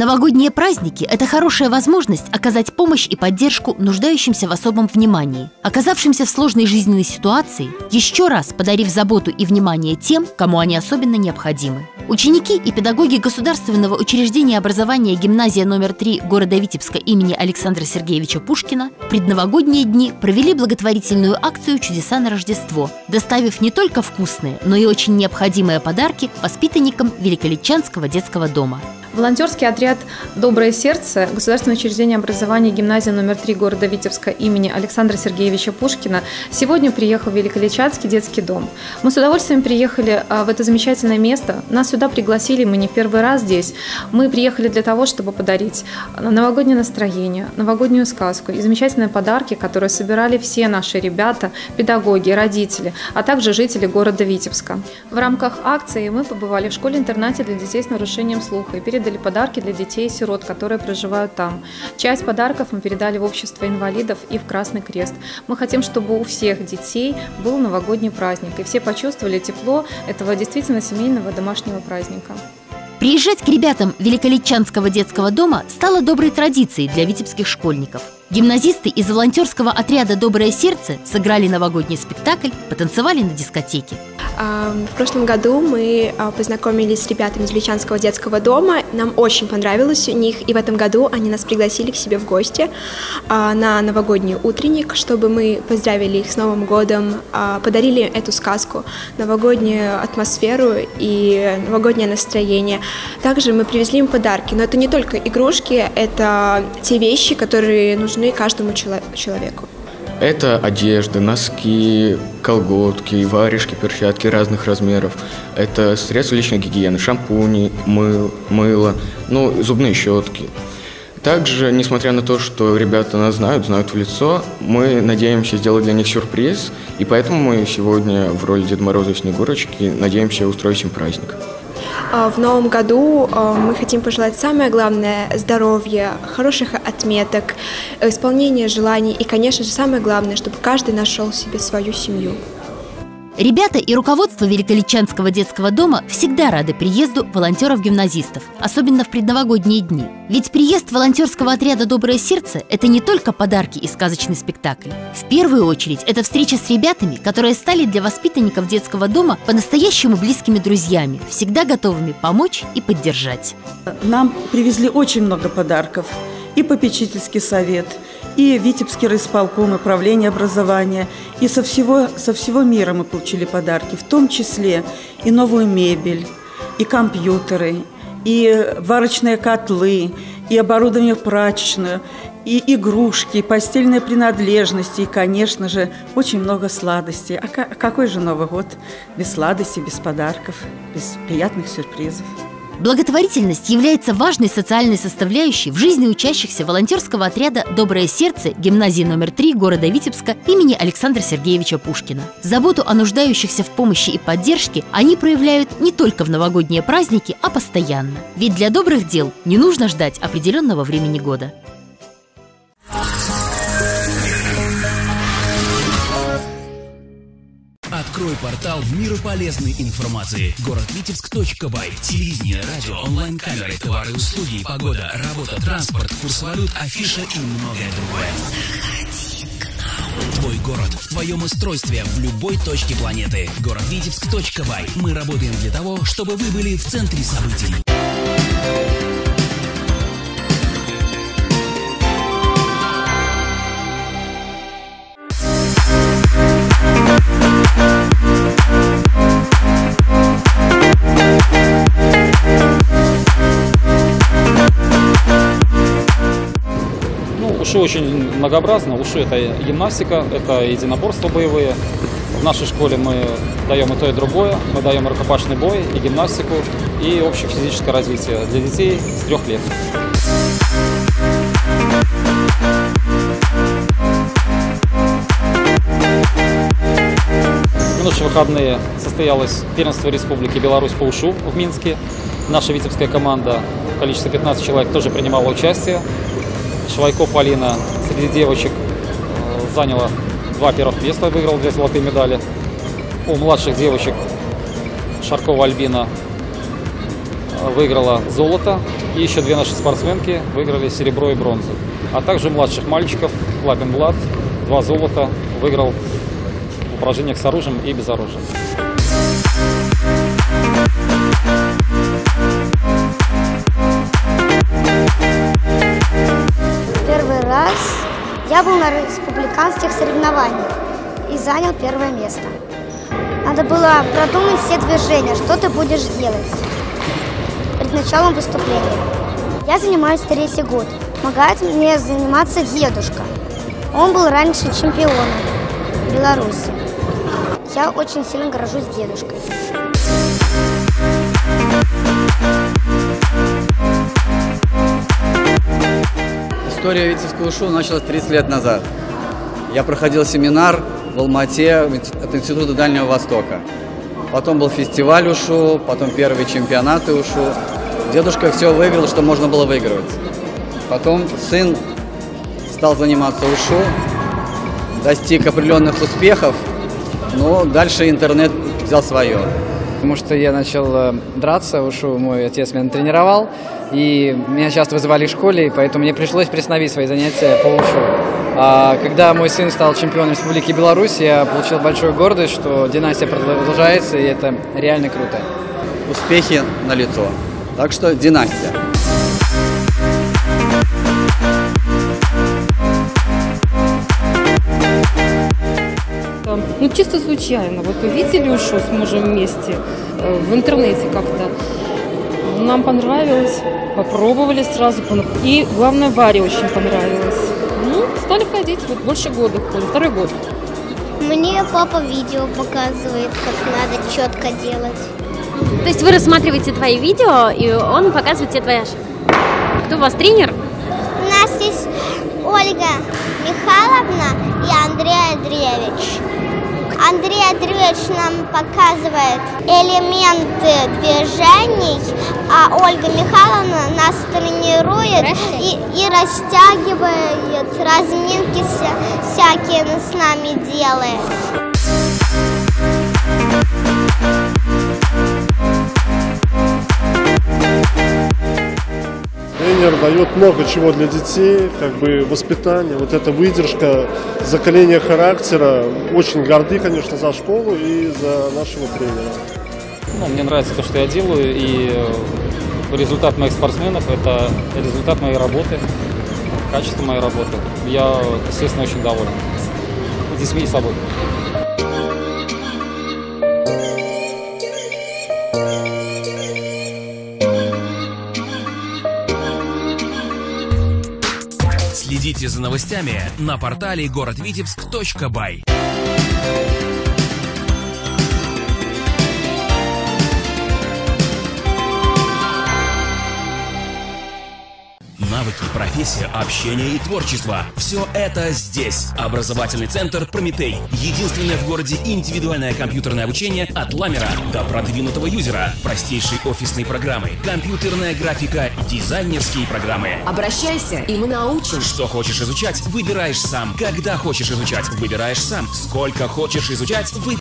Новогодние праздники – это хорошая возможность оказать помощь и поддержку нуждающимся в особом внимании, оказавшимся в сложной жизненной ситуации, еще раз подарив заботу и внимание тем, кому они особенно необходимы. Ученики и педагоги Государственного учреждения образования гимназия номер 3 города Витебска имени Александра Сергеевича Пушкина в предновогодние дни провели благотворительную акцию «Чудеса на Рождество», доставив не только вкусные, но и очень необходимые подарки воспитанникам Великолетчанского детского дома. Волонтерский отряд «Доброе сердце» Государственное учреждение образования гимназия номер 3 города Витебска имени Александра Сергеевича Пушкина сегодня приехал в Великолечатский детский дом. Мы с удовольствием приехали а, в это замечательное место. Нас сюда пригласили, мы не в первый раз здесь. Мы приехали для того, чтобы подарить новогоднее настроение, новогоднюю сказку и замечательные подарки, которые собирали все наши ребята, педагоги, родители, а также жители города Витебска. В рамках акции мы побывали в школе-интернате для детей с нарушением слуха и перед передали подарки для детей и сирот, которые проживают там. Часть подарков мы передали в общество инвалидов и в Красный Крест. Мы хотим, чтобы у всех детей был новогодний праздник, и все почувствовали тепло этого действительно семейного домашнего праздника. Приезжать к ребятам Великолетчанского детского дома стало доброй традицией для витебских школьников. Гимназисты из волонтерского отряда «Доброе сердце» сыграли новогодний спектакль, потанцевали на дискотеке. В прошлом году мы а, познакомились с ребятами из Личанского детского дома. Нам очень понравилось у них, и в этом году они нас пригласили к себе в гости а, на новогодний утренник, чтобы мы поздравили их с Новым годом, а, подарили эту сказку, новогоднюю атмосферу и новогоднее настроение. Также мы привезли им подарки, но это не только игрушки, это те вещи, которые нужны каждому человеку. Это одежда, носки, колготки, варежки, перчатки разных размеров. Это средства личной гигиены, шампуни, мыл, мыло, ну, зубные щетки. Также, несмотря на то, что ребята нас знают, знают в лицо, мы надеемся сделать для них сюрприз, и поэтому мы сегодня в роли Деда Мороза и Снегурочки надеемся устроить им праздник. А, в новом году а, мы хотим пожелать самое главное – здоровья, хороших отметок, исполнения желаний и, конечно же, самое главное, чтобы каждый нашел себе свою семью. Ребята и руководство Великоличанского детского дома всегда рады приезду волонтеров-гимназистов, особенно в предновогодние дни. Ведь приезд волонтерского отряда «Доброе сердце» – это не только подарки и сказочный спектакль. В первую очередь, это встреча с ребятами, которые стали для воспитанников детского дома по-настоящему близкими друзьями, всегда готовыми помочь и поддержать. Нам привезли очень много подарков. И попечительский совет – и Витебский райисполком, управление образования. И со всего, со всего мира мы получили подарки, в том числе и новую мебель, и компьютеры, и варочные котлы, и оборудование прачечную, и игрушки, и постельные принадлежности, и, конечно же, очень много сладостей. А какой же Новый год без сладостей, без подарков, без приятных сюрпризов? Благотворительность является важной социальной составляющей в жизни учащихся волонтерского отряда «Доброе сердце» гимназии номер 3 города Витебска имени Александра Сергеевича Пушкина. Заботу о нуждающихся в помощи и поддержке они проявляют не только в новогодние праздники, а постоянно. Ведь для добрых дел не нужно ждать определенного времени года. Портал в мир полезной информации. Город Витебск.by. Телевидение, радио, онлайн-камеры, товары, услуги, погода, работа, транспорт, курс валют, афиша и многое другое. Заходи к нам. Твой город в твоем устройстве в любой точке планеты. Город Витебск.by. Мы работаем для того, чтобы вы были в центре событий. Очень многообразно. Уши – это гимнастика, это единоборства боевые. В нашей школе мы даем и то, и другое. Мы даем рукопашный бой, и гимнастику, и общее физическое развитие для детей с трех лет. В минувшие выходные состоялось первенство Республики Беларусь по УШУ в Минске. Наша витебская команда в количестве 15 человек тоже принимала участие. Швайко Полина среди девочек э, заняла два первых места, выиграла две золотые медали. У младших девочек Шаркова Альбина э, выиграла золото, И еще две наши спортсменки выиграли серебро и бронзу. А также младших мальчиков Лапин Влад, два золота, выиграл в упражнениях с оружием и без оружия. Я был на республиканских соревнованиях и занял первое место. Надо было продумать все движения, что ты будешь делать перед началом выступления. Я занимаюсь третий год. Помогает мне заниматься дедушка. Он был раньше чемпионом Беларуси. Я очень сильно горжусь дедушкой. История Витебского ушу началась 30 лет назад. Я проходил семинар в Алмате от Института Дальнего Востока. Потом был фестиваль ушу, потом первые чемпионаты ушу. Дедушка все выиграл, что можно было выигрывать. Потом сын стал заниматься ушу, достиг определенных успехов, но дальше интернет взял свое. Потому что я начал э, драться, ушу, мой отец меня тренировал, и меня часто вызывали в школе, поэтому мне пришлось приостановить свои занятия по ушу. А когда мой сын стал чемпионом Республики Беларусь, я получил большую гордость, что династия продолжается, и это реально круто. Успехи на лицо. Так что династия. Ну, чисто случайно. Вот увидели ушу с мужем вместе э, в интернете как-то. Нам понравилось, попробовали сразу. И, главное, Варе очень понравилось. Ну, стали ходить, вот больше года ходим, второй год. Мне папа видео показывает, как надо четко делать. То есть вы рассматриваете твои видео, и он показывает тебе твои ошибки. Кто у вас тренер? У нас есть Ольга Михайловна и Андрей Андреевич. Андрей Андреевич нам показывает элементы движений, а Ольга Михайловна нас тренирует и, и растягивает, разминки вся, всякие с нами делает. Тренер дает много чего для детей, как бы воспитание, вот эта выдержка, закаление характера. Очень горды, конечно, за школу и за нашего тренера. Ну, мне нравится то, что я делаю, и результат моих спортсменов – это результат моей работы, качество моей работы. Я, естественно, очень доволен. Детьми и собой. Следите за новостями на портале городвитебск.бай. Навыки, профессия, общение и творчество – все это здесь. Образовательный центр «Прометей». Единственное в городе индивидуальное компьютерное обучение от ламера до продвинутого юзера. Простейшие офисные программы, компьютерная графика, дизайнерские программы. Обращайся, и мы научим. Что хочешь изучать, выбираешь сам. Когда хочешь изучать, выбираешь сам. Сколько хочешь изучать, вы